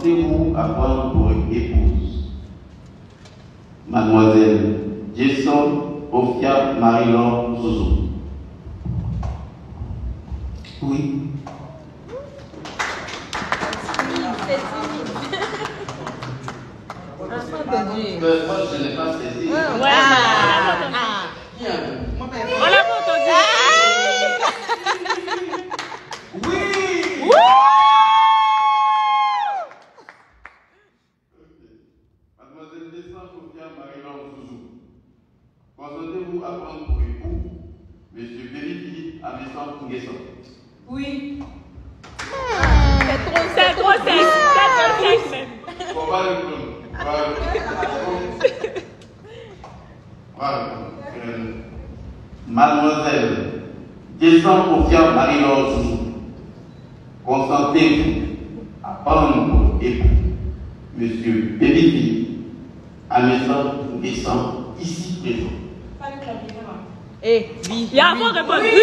consentez-vous à prendre pour épouse Mademoiselle Jason Ofia Marie-Laure Zouzou. Oui. Euh, moi, je n'ai pas saisi. Ouais, Bien. on l'a pas entendu. Oui Marie-Laure Zouzou. Consentez-vous à prendre pour époux Nguesson. Oui. C'est trop. C'est trop même. Le prendre. Voilà. Voilà. Euh, Mademoiselle Ofia Marie-Laure Zouzou. Consentez-vous à prendre pour époux Monsieur Béli-Philippe Amessant Nguesson, ici présent. Clavier, vraiment. Il y a un bon réponse. Oui.